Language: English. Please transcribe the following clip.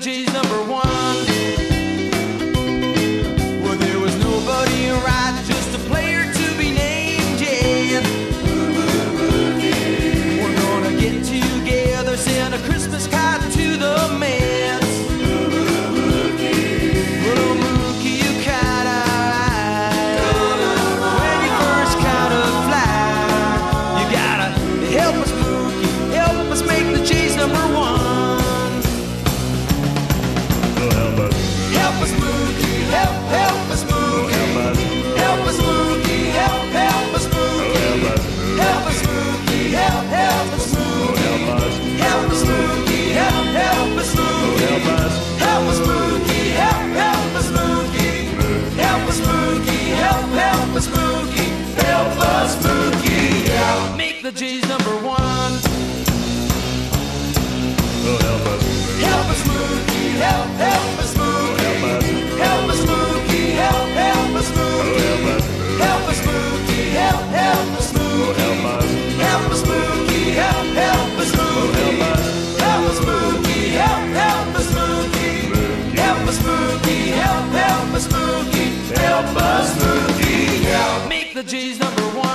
Jays number one. the number one. Oh, help us. Help us. Help, help us help us. Help, help us help us. Help, help us help us. Help us. Help, help us help. Help us. Help, help us. Help us. Help, us. Help us. Help. Make the Jays number one.